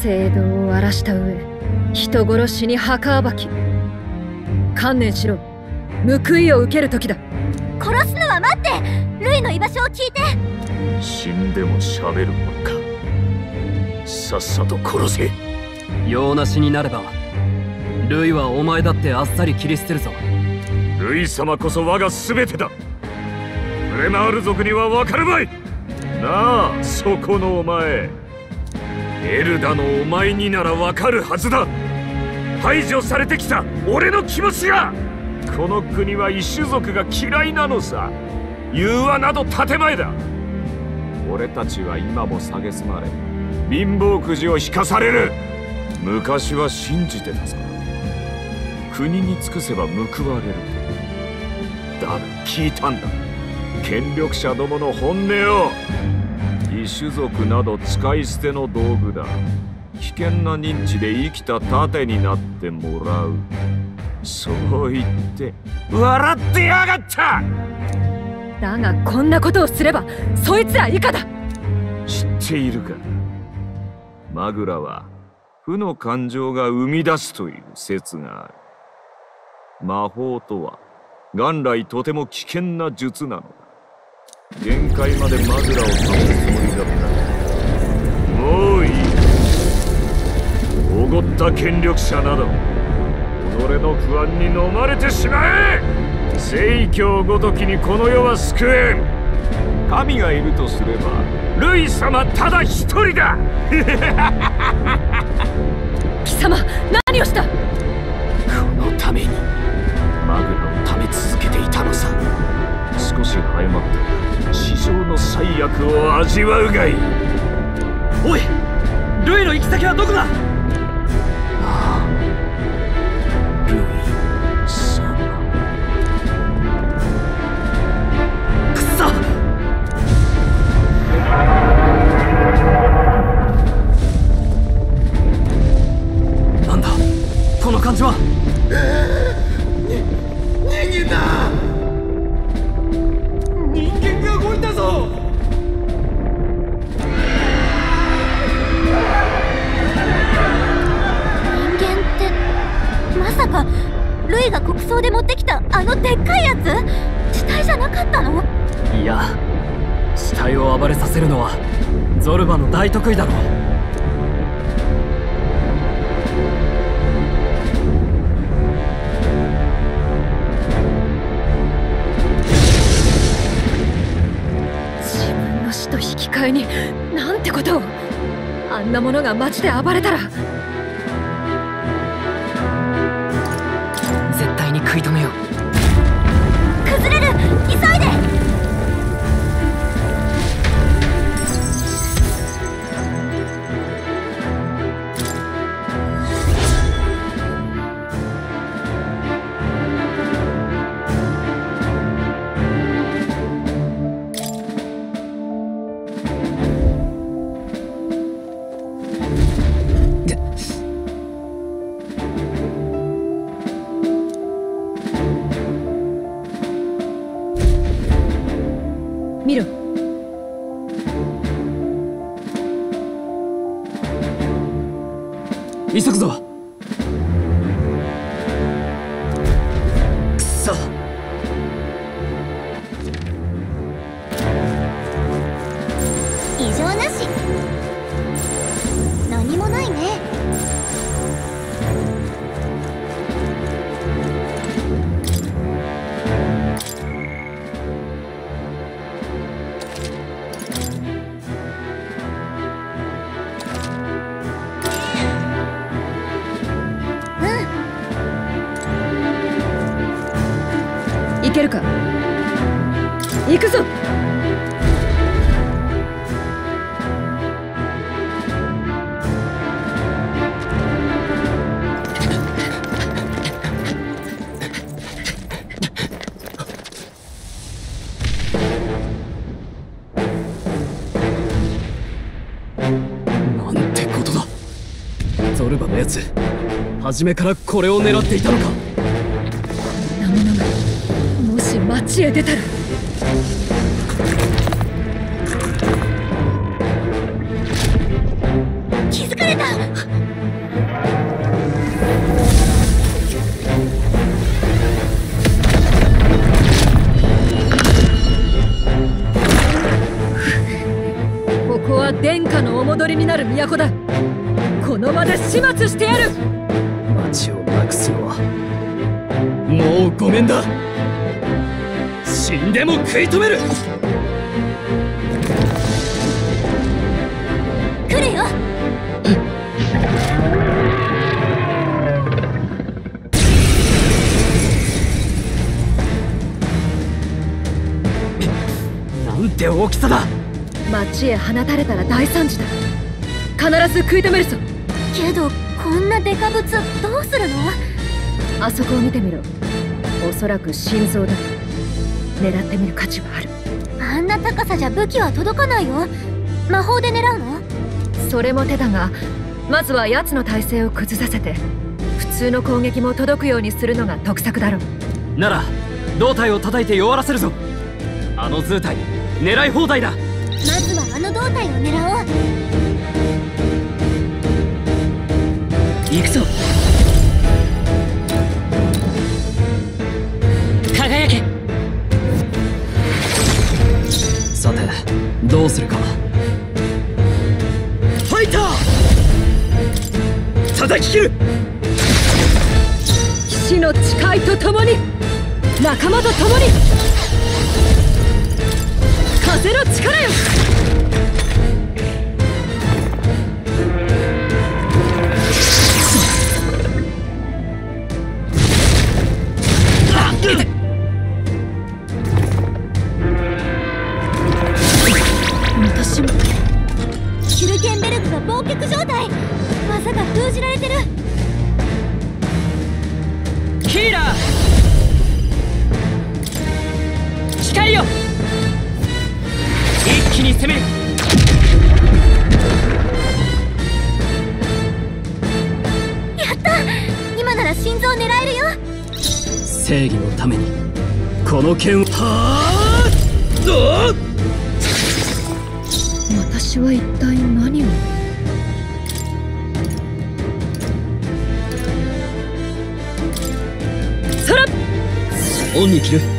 聖堂を荒らした上人殺しに墓暴き。観念しろ。報いを受ける時だ。殺すのは待って。ルイの居場所を聞いて。死んでも喋るものか。さっさと殺せ。用なしになればルイはお前だってあっさり切り捨てるぞ。ルイ様こそ我が全てだ。フレマール族には分かるまい。なあそこのお前エルダのお前になら分かるはずだ。排除されてきた。俺の気持ちが。この国は異種族が嫌いなのさ。融和など建前だ。俺たちは今も蔑まれ貧乏くじを引かされる。昔は信じてたさ国に尽くせば報われる。だが聞いたんだ。権力者どもの本音を。種族など使い捨ての道具だ。危険な認知で生きた盾になってもらう。そう言って笑ってやがった！だがこんなことをすればそいつら以下だ！知っているか？マグラは負の感情が生み出すという説がある。魔法とは元来とても危険な術なの。だ限界までマグラを試すつもりだったもういいおごった権力者など己の不安に飲まれてしまえ聖教ごときにこの世は救えん。神がいるとすればルイ様ただ一人だ。貴様何をした？このためにマグラを貯め続けていたのさ。少し早まった史上の最悪を味わうがいい。おいルイの行き先はどこだ？この感じは。逃イが国葬で持ってきたあのでっかいやつ？死体じゃなかったの？いや死体を暴れさせるのはゾルバの大得意だろう。自分の死と引き換えになんてことを。あんなものが街で暴れたら食い止めよう。崩れる！急いで！初めからこれを狙っていたのか。こんなものがもし町へ出たら。気づかれた。殿下のお戻りになる都だ。この場で始末してやる。すのはもうごめんだ。死んでも食い止める。来るよ。なんて大きさだ。町へ放たれたら大惨事だ。必ず食い止めるぞ。けどこんなデカブツどうするの？あそこを見てみろ。おそらく心臓だ。狙ってみる価値はある。あんな高さじゃ武器は届かないよ。魔法で狙うの？それも手だがまずは奴の体勢を崩させて普通の攻撃も届くようにするのが得策だろう。なら胴体を叩いて弱らせるぞ。あの図体狙い放題だ。まずはあの胴体を狙おう行くぞ。輝け。さてどうするか。ファイター！叩き切る！騎士の誓いとともに仲間と共に風の力よ！私も。シュルケンベルクが忘却状態。技が封じられてる。ヒーラー。光よ一気に攻める。やった。今なら心臓狙える。よ正義のためにこの剣を。はあ私は一体何を？空オンに切る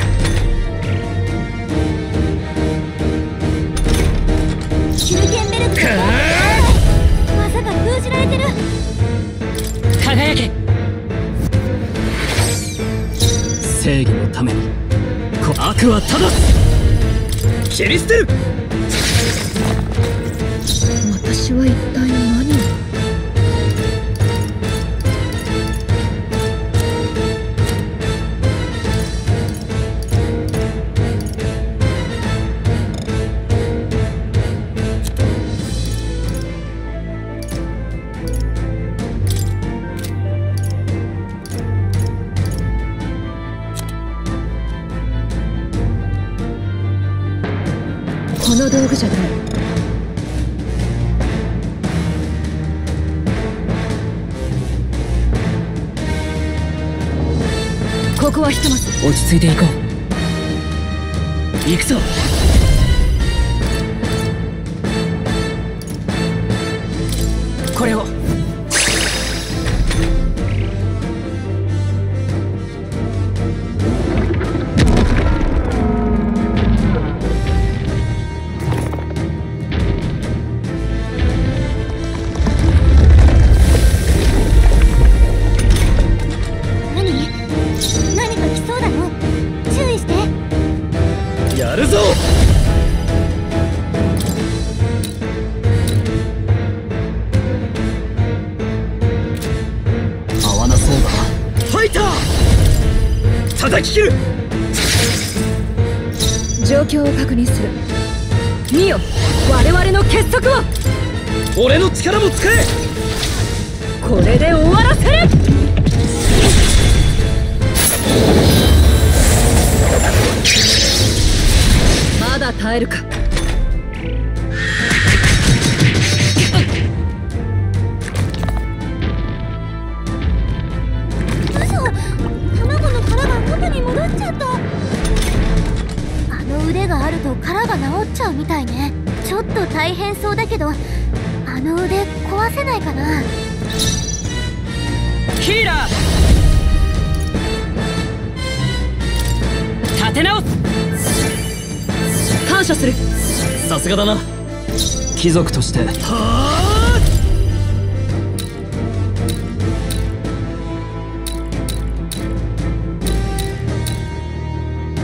正義のために。悪は正す切り捨てる。落ち着いていこう。ぞ。合わなそうだ。ファイター！叩き切る！状況を確認する。見よ。我々の結束を！俺の力も使え！これで終わらせるまだ耐えるか。嘘。卵の殻が元に戻っちゃった。あの腕があると殻が治っちゃうみたいね。ちょっと大変そうだけどあの腕壊せないかな。ヒーラー！立て直す感謝する。さすがだな。貴族として。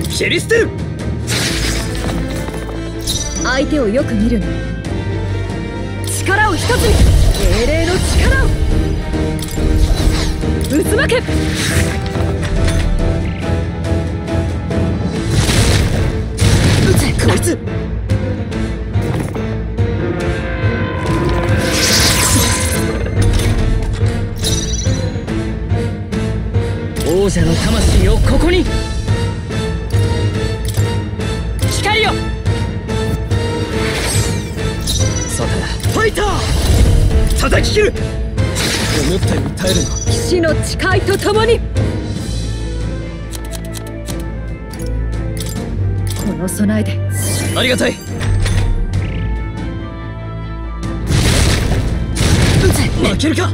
切り捨てる相手をよく見る力を一つに。精霊の力を。渦巻けこいつ。王者の魂をここに。光を。さてファイター！叩き切る！思ったより耐えるな。騎士の誓いとともに。この備えでありがたい。負けるか？な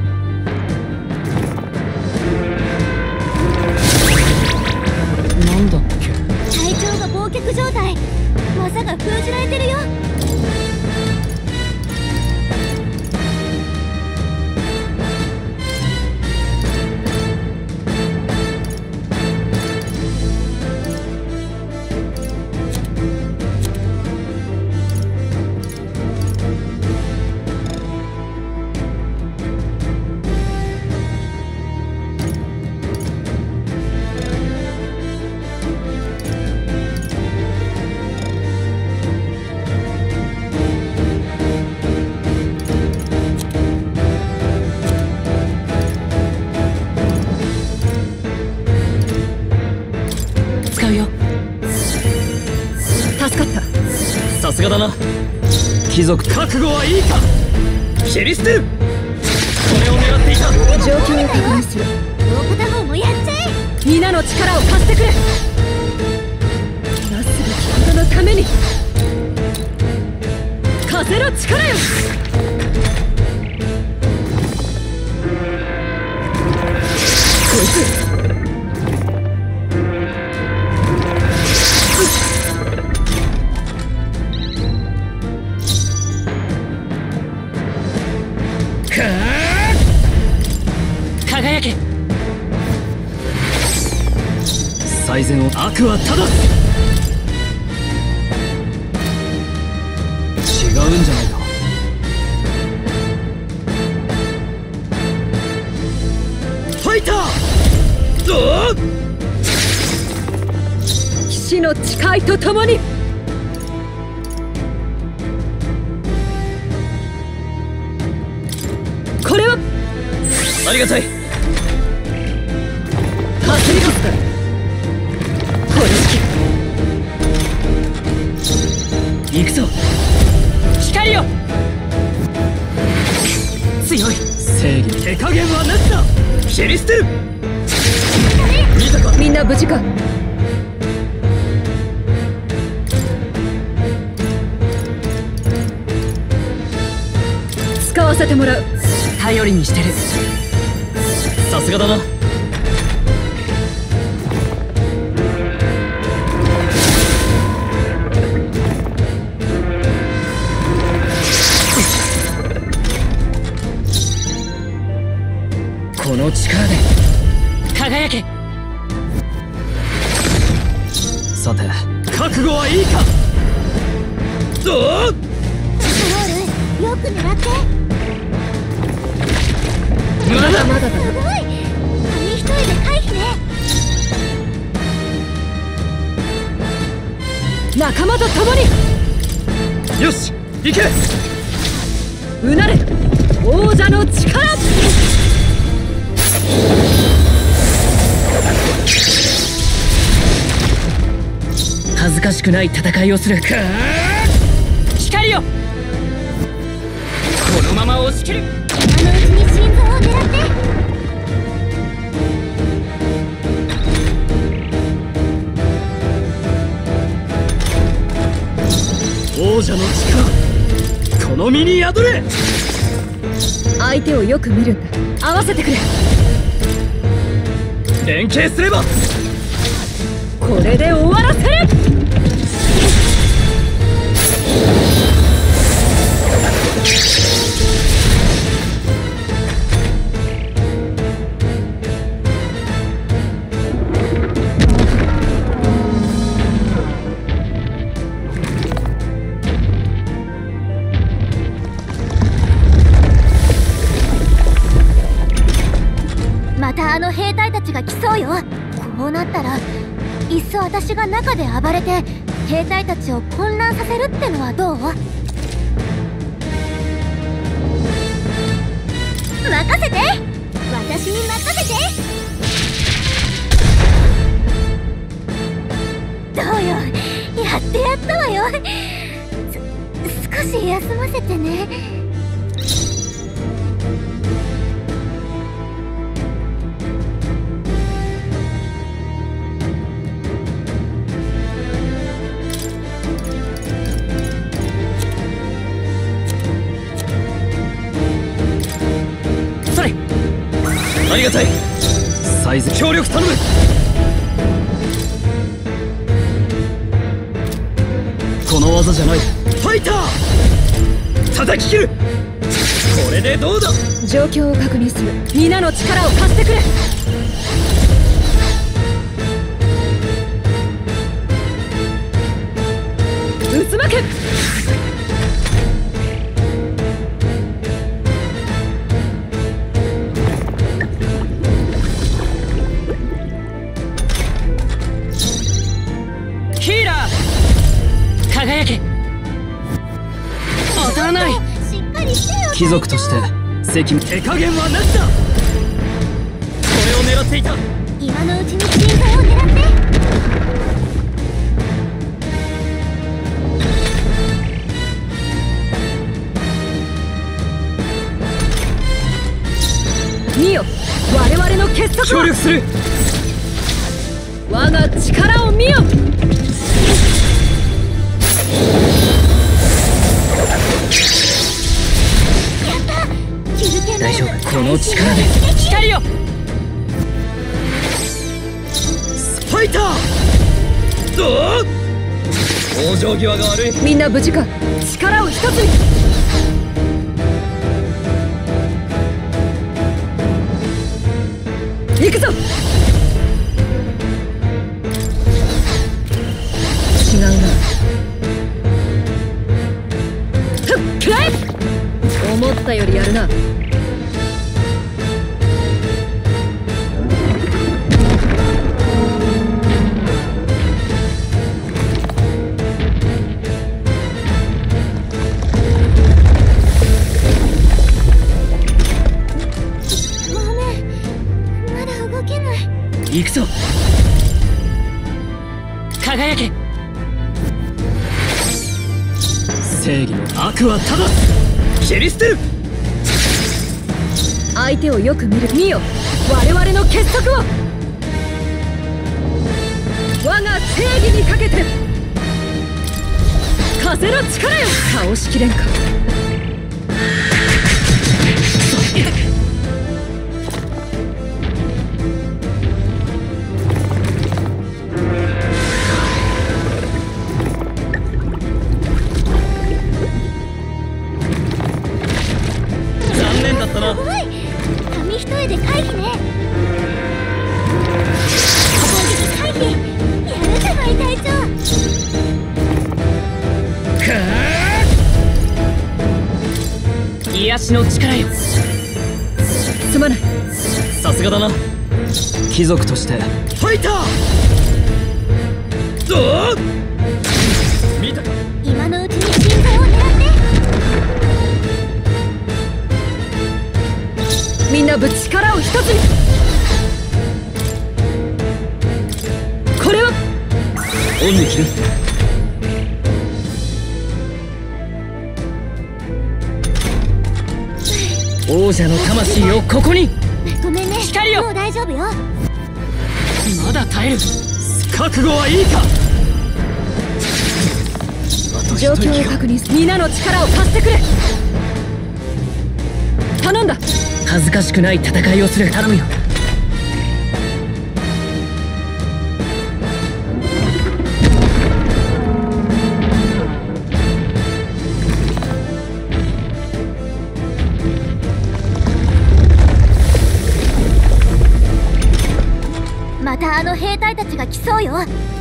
んだっけ？隊長が忘却状態。技が封じられてるよすがだな。貴族覚悟はいいか。切り捨てるこれを狙っていた。状況を確認する。もう片方もやっちゃえ。皆の力を貸してくれ。なすべきことのために。風の力よ。こいつ最善を悪は正す違うんじゃないか。ファイター！どう騎士の誓いとともに。これは！ありがたい。走りますだ行くぞ。光よ。強い。正義。手加減はなしだ。切り捨てる見たか？みんな無事か？使わせてもらう。頼りにしてる。さすがだな狙って。まだまだだ。すごい紙一重で回避ね仲間と共に。よし行け。うなれ。王者の力。恥ずかしくない戦いをする。光押し切る。今のうちに心臓を狙って王者の力この身に宿れ。相手をよく見るんだ。合わせてくれ。連携すれば。これで終わらせるいっそ私が中で暴れて兵隊たちを混乱させるってのはどう？任せて！私に任せて！どうよ？やってやったわよ。少し休ませてね。ありがたい。サイズ。協力頼む。この技じゃない。ファイター！叩き切る。これでどうだ？状況を確認する。皆の力を貸してくれ。渦巻け貴族として責務手加減はなしだ。これを狙っていた。今のうちに鎮座を狙って。見よ我々の結束を協力するの力で。光よ。ファイター！どう？往生際が悪い。みんな無事か？力を一つに。行くぞ輝け。正義の悪はただ。切り捨てる。相手をよく見る見よ我々の結束を。我が正義にかけて。風の力よ。倒しきれんか。癒しの力よ。すまない。さすがだな。フ貴族として。ァイター！どう王者の魂をここに。ごめんね。光よ。もう大丈夫よ。まだ耐える。覚悟はいいか。状況を確認する。皆の力を貸してくれ。頼んだ。恥ずかしくない戦いをする。頼むよ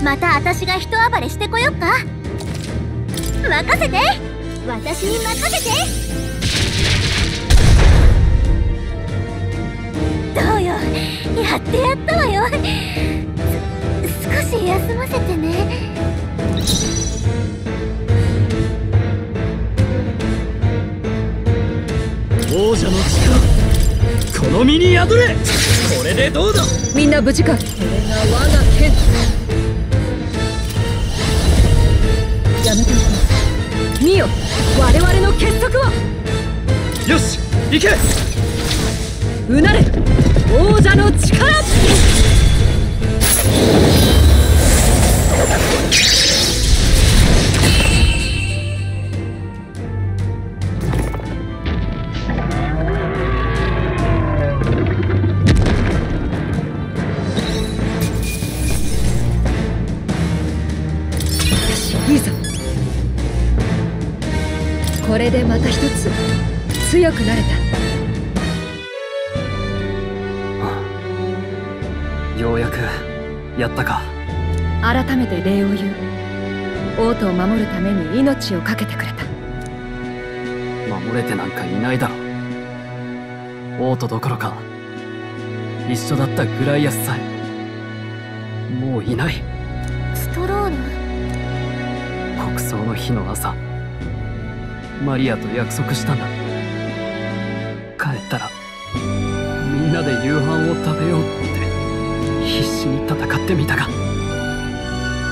また私が人暴れしてこよっか。任せて。私に任せて。どうよ。やってやったわよ。す少し休ませてね。王者の力この身に宿れ。これでどうだ？みんな無事か？これが我が見よ。我々の結束を。よし行け。うなれ王者の力これでまた一つ強くなれた。ようやくやったか。改めて礼を言う。王都を守るために命を懸けてくれた。守れてなんかいないだろ。王都どころか一緒だったグライアスさえもういない。ストロール国葬の日の朝マリアと約束したんだ。帰ったらみんなで夕飯を食べようって必死に戦ってみたが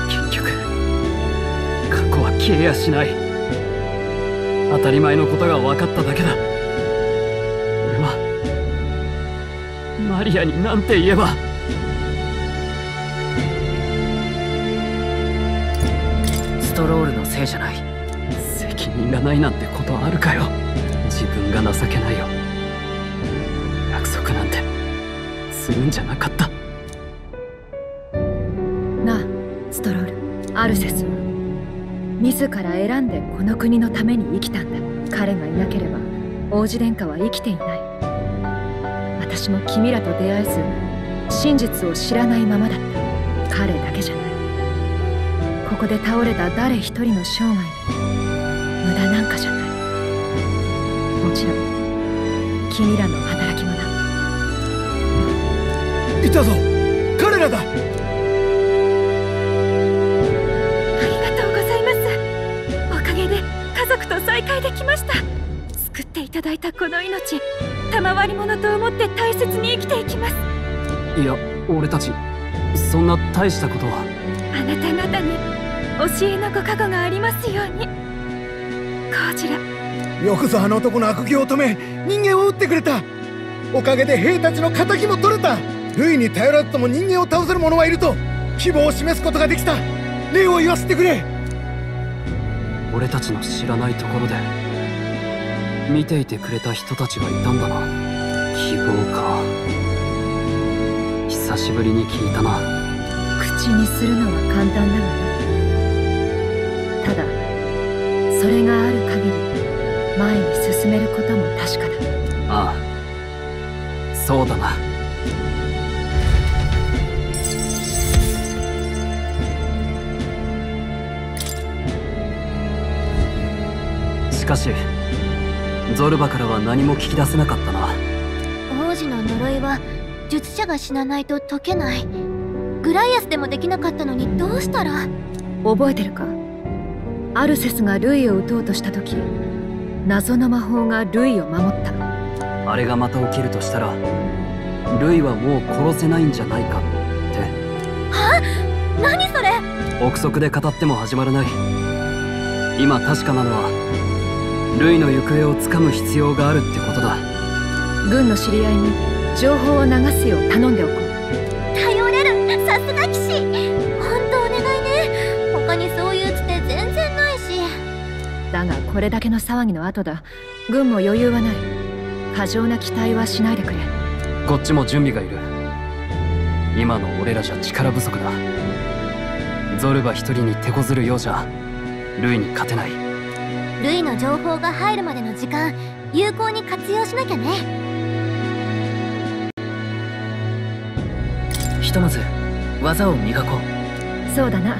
結局過去は消えやしない。当たり前のことが分かっただけだ。俺はマリアになんて言えば。ストロールのせいじゃない。がないなんてことあるかよ。自分が情けないよ。約束なんて。するんじゃなかった。なあストロール。アルセスは。自ら選んでこの国のために生きたんだ。彼がいなければ王子殿下は生きていない。私も君らと出会えず真実を知らないままだった。彼だけじゃない。ここで倒れた誰一人の生涯。無駄なんかじゃない。もちろん。君らの働きもだいたぞ。彼らだ。ありがとうございます。おかげで家族と再会できました。救っていただいたこの命賜り物と思って大切に生きていきます。いや俺たちそんな大したことは。あなた方に教えのご加護がありますように。こちら。よくぞあの男の悪行を止め人間を撃ってくれた。おかげで兵たちの敵も取れた。ルイに頼らずとも人間を倒せる者はいると希望を示すことができた。礼を言わせてくれ。俺たちの知らないところで見ていてくれた人たちがいたんだな。希望か。久しぶりに聞いたな。口にするのは簡単だがそれがある限り前に進めることも確かだ。ああそうだな。しかしゾルバからは何も聞き出せなかったな。王子の呪いは術者が死なないと解けない。グライアスでもできなかったのにどうしたら？覚えてるか？アルセスがルイを撃とうとした時謎の魔法がルイを守った。あれがまた起きるとしたらルイはもう殺せないんじゃないかって。何それ？憶測で語っても始まらない。今確かなのはルイの行方をつかむ必要があるってことだ。軍の知り合いに情報を流すよう頼んでおこう。頼れる。さすが騎士これだけの騒ぎの後だ。軍も余裕はない。過剰な期待はしないでくれ。こっちも準備がいる。今の俺らじゃ力不足だ。ゾルバ一人に手こずるようじゃルイに勝てない。ルイの情報が入るまでの時間有効に活用しなきゃね。ひとまず技を磨こう。そうだな。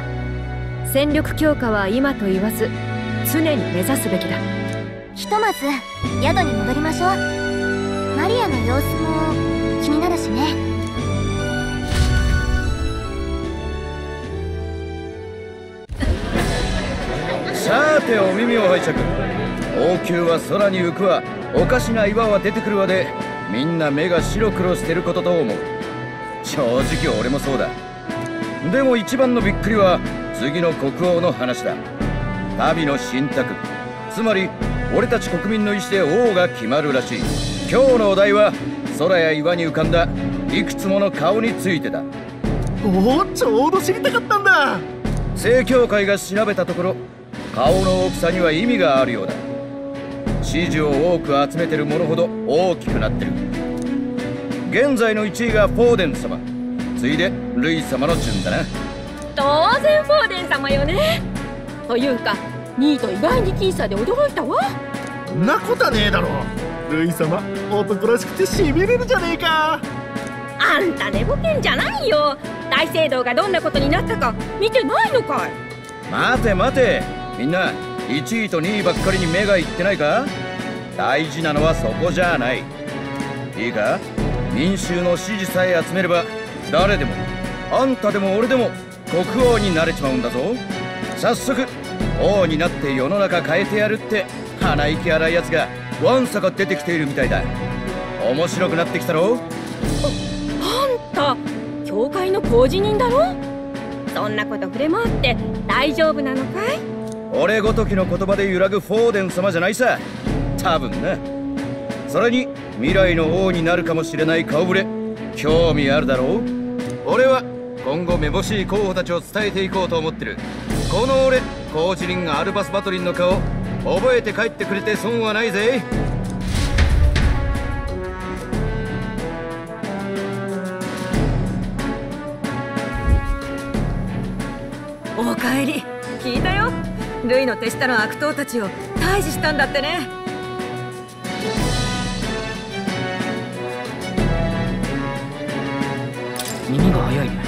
戦力強化は今と言わず常に目指すべきだ。ひとまず宿に戻りましょう。マリアの様子も気になるしね。さてお耳を拝借。王宮は空に浮くわ。おかしな岩は出てくるわでみんな目が白黒してることと思う。正直俺もそうだ。でも一番のびっくりは次の国王の話だ。民の信託つまり俺たち国民の意志で王が決まるらしい。今日のお題は空や岩に浮かんだいくつもの顔についてだ。おおちょうど知りたかったんだ。正教会が調べたところ顔の大きさには意味があるようだ。支持を多く集めてるものほど大きくなってる。現在の1位がフォーデン様。次いでルイ様の順だな。当然フォーデン様よねというか2位と意外に僅差で驚いたわ。んなことはねえだろ。ルイ様男らしくてしびれるじゃねえか。あんた寝ぼけんじゃないよ。大聖堂がどんなことになったか見てないのかい。待て待て。みんな1位と2位ばっかりに目がいってないか？大事なのはそこじゃない。いいか？民衆の支持さえ集めれば誰でもあんたでも俺でも国王になれちまうんだぞ。早速王になって世の中変えてやるって鼻息荒いやつがわんさか出てきているみたいだ。面白くなってきたろ？あんた教会の工事人だろ？そんなこと触れ回って大丈夫なのかい？俺ごときの言葉で揺らぐフォーデン様じゃないさ。多分な。それに未来の王になるかもしれない顔ぶれ興味あるだろう？俺は今後めぼしい候補たちを伝えていこうと思ってる。この俺コーチリンアルバス・バトリンの顔覚えて帰ってくれて損はないぜ。おかえり。聞いたよ。ルイの手下の悪党たちを退治したんだってね。耳が早いね。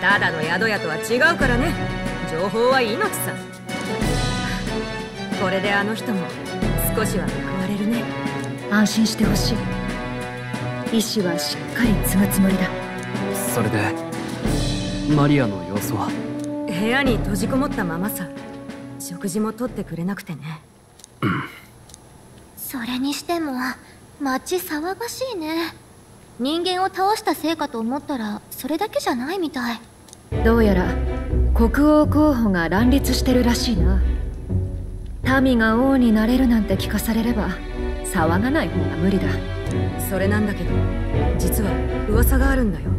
ただの宿屋とは違うからね。情報は命さこれであの人も少しは報われるね。安心してほしい。意志はしっかり継ぐつもりだ。それでマリアの様子は？部屋に閉じこもったままさ。食事も取ってくれなくてね。それにしても街騒がしいね。人間を倒したせいかと思ったらそれだけじゃないみたい。どうやら国王候補が乱立してるらしいな民が王になれるなんて聞かされれば騒がない方が無理だ。それなんだけど実は噂があるんだよ。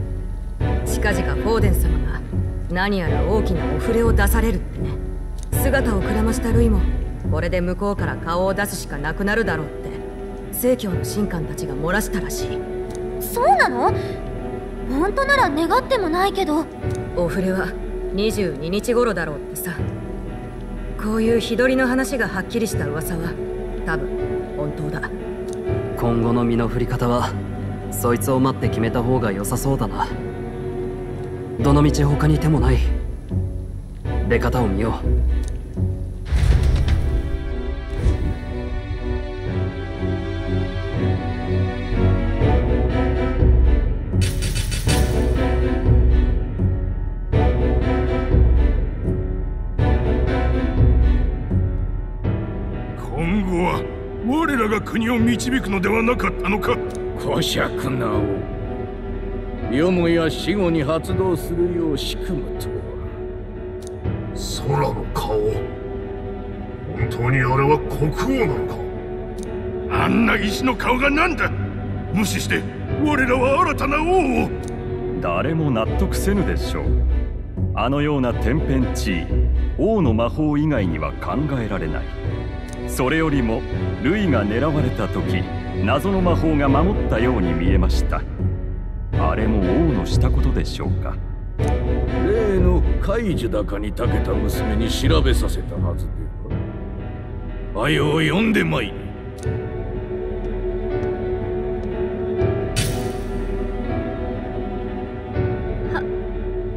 近々フォーデン様が何やら大きなお触れを出されるってね。姿をくらましたルイもこれで向こうから顔を出すしかなくなるだろうって正教の神官たちが漏らしたらしい。そうなの？本当なら願ってもないけど。お触れは22日頃だろうってさこういう日取りの話がはっきりした噂は多分本当だ。今後の身の振り方はそいつを待って決めた方が良さそうだな。どの道他に手もない。出方を見よう。国を導くのではなかったのか？小釈なおよもや死後に発動するよう仕組むとは。空の顔。本当にあれは国王なのか？あんな石の顔がなんだ？無視して我らは新たな王を？誰も納得せぬでしょう。あのような天変地異。王の魔法以外には考えられないそれよりもルイが狙われた時謎の魔法が守ったように見えました。あれも王のしたことでしょうか。例の怪樹高に長けた娘に調べさせたはずではあよを呼んでまいれ。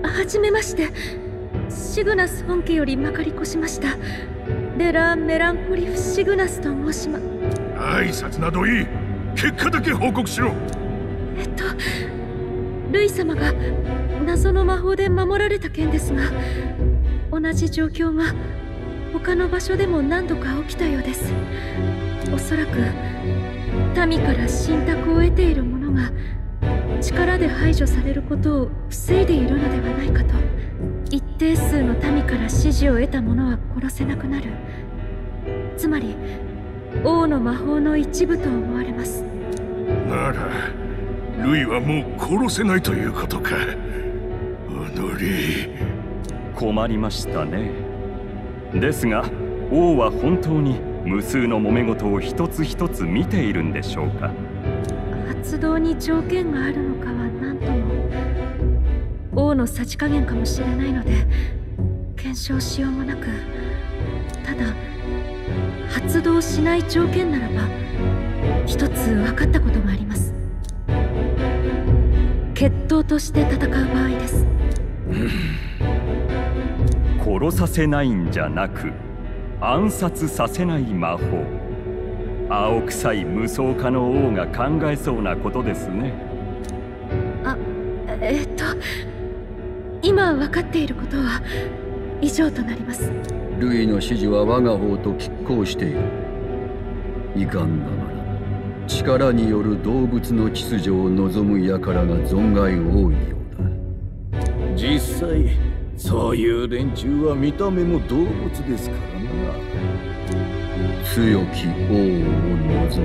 はじめまして。シグナス本家よりまかり越しましたレラ・メランコリフ・シグナスと申しま挨拶などいい。結果だけ報告しろ。えっとルイ様が謎の魔法で守られた件ですが同じ状況が他の場所でも何度か起きたようです。おそらく民から信託を得ている者が力で排除されることを防いでいるのではないかと一定数の民から支持を得た者は殺せなくなる。つまり王の魔法の一部と思われます。ならルイはもう殺せないということか。おのり。困りましたね。ですが王は本当に無数の揉め事を一つ一つ見ているんでしょうか？発動に条件があるのかは王のさじ加減かもしれないので検証しようもなくただ発動しない条件ならば一つ分かったことがあります。決闘として戦う場合です。殺させないんじゃなく暗殺させない魔法。青臭い無双家の王が考えそうなことですね。あえっと今分かっていることは以上となります。ルイの指示は我が方と拮抗している。遺憾ながら。力による動物の秩序を望む輩が存外多いようだ。実際そういう連中は見た目も動物ですからな。強き王を望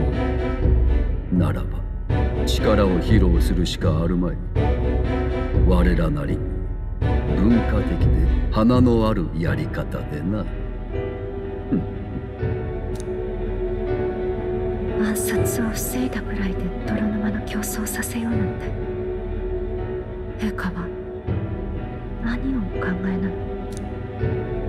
む。ならば力を披露するしかあるまい。我らなり。に文化的で花のあるやり方でな。暗殺を防いだくらいで泥沼の競争させようなんて陛下は何をお考えなの？